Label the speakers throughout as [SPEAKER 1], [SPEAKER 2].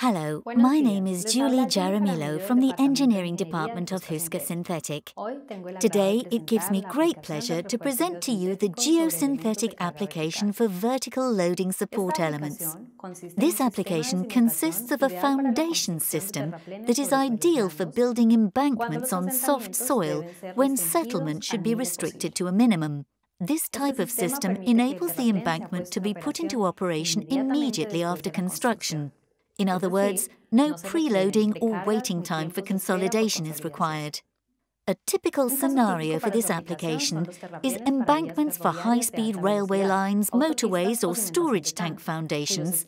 [SPEAKER 1] Hello, my name is Julie Jaramillo from the Engineering Department of HUESKER Synthetic. Today, it gives me great pleasure to present to you the geosynthetic application for vertical loading support elements. This application consists of a foundation system that is ideal for building embankments on soft soil when settlement should be restricted to a minimum. This type of system enables the embankment to be put into operation immediately after construction. In other words, no preloading or waiting time for consolidation is required. A typical scenario for this application is embankments for high-speed railway lines, motorways or storage tank foundations,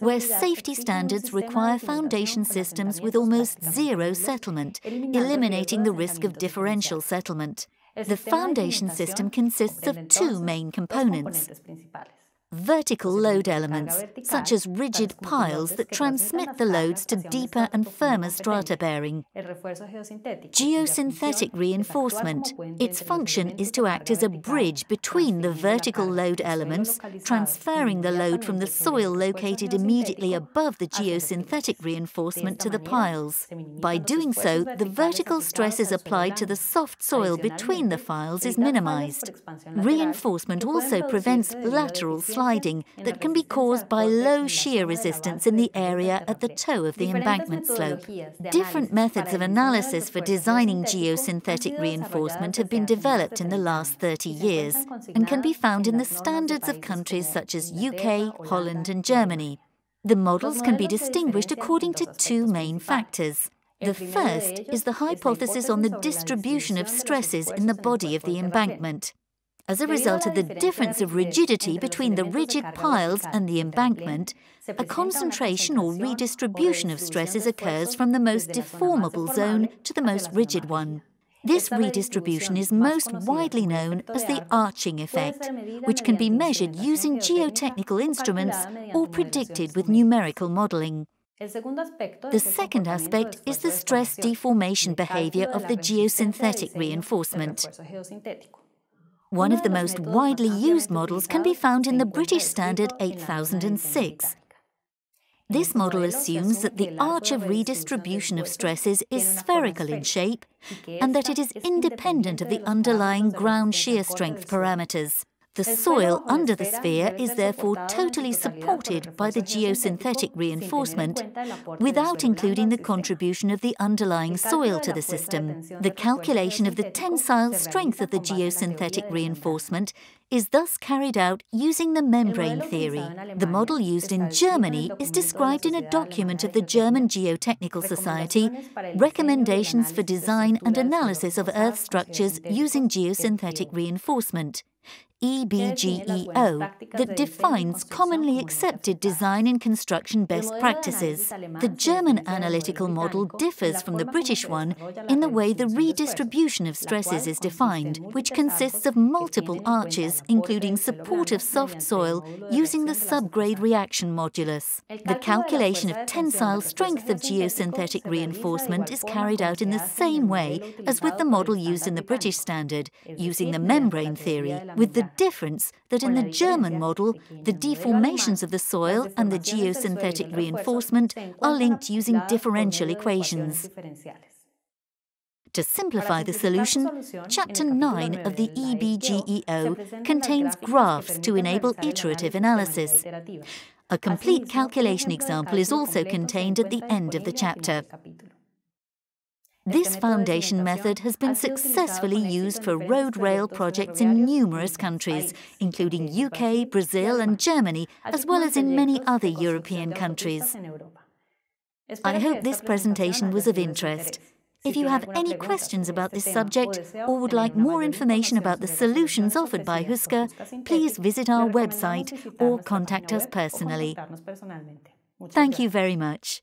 [SPEAKER 1] where safety standards require foundation systems with almost zero settlement, eliminating the risk of differential settlement. The foundation system consists of two main components vertical load elements, such as rigid piles that transmit the loads to deeper and firmer strata bearing. Geosynthetic reinforcement. Its function is to act as a bridge between the vertical load elements, transferring the load from the soil located immediately above the geosynthetic reinforcement to the piles. By doing so, the vertical stresses applied to the soft soil between the piles is minimized. Reinforcement also prevents lateral sliding that can be caused by low shear resistance in the area at the toe of the embankment slope. Different methods of analysis. For designing geosynthetic reinforcement have been developed in the last 30 years and can be found in the standards of countries such as UK, Holland and Germany. The models can be distinguished according to two main factors. The first is the hypothesis on the distribution of stresses in the body of the embankment. As a result of the difference of rigidity between the rigid piles and the embankment, a concentration or redistribution of stresses occurs from the most deformable zone to the most rigid one. This redistribution is most widely known as the arching effect, which can be measured using geotechnical instruments or predicted with numerical modelling. The second aspect is the stress deformation behaviour of the geosynthetic reinforcement. One of the most widely used models can be found in the British Standard 8006. This model assumes that the arch of redistribution of stresses is spherical in shape and that it is independent of the underlying ground shear strength parameters. The soil under the sphere is therefore totally supported by the geosynthetic reinforcement without including the contribution of the underlying soil to the system. The calculation of the tensile strength of the geosynthetic reinforcement is thus carried out using the membrane theory. The model used in Germany is described in a document of the German Geotechnical Society, Recommendations for Design and Analysis of Earth Structures Using Geosynthetic Reinforcement. EBGEO that defines commonly accepted design and construction best practices. The German analytical model differs from the British one in the way the redistribution of stresses is defined, which consists of multiple arches, including support of soft soil, using the subgrade reaction modulus. The calculation of tensile strength of geosynthetic reinforcement is carried out in the same way as with the model used in the British standard, using the membrane theory, with the difference that in the German model, the deformations of the soil and the geosynthetic reinforcement are linked using differential equations. To simplify the solution, Chapter 9 of the EBGEO contains graphs to enable iterative analysis. A complete calculation example is also contained at the end of the chapter. This foundation method has been successfully used for road rail projects in numerous countries, including UK, Brazil and Germany, as well as in many other European countries. I hope this presentation was of interest. If you have any questions about this subject or would like more information about the solutions offered by HUESKER, please visit our website or contact us personally. Thank you very much.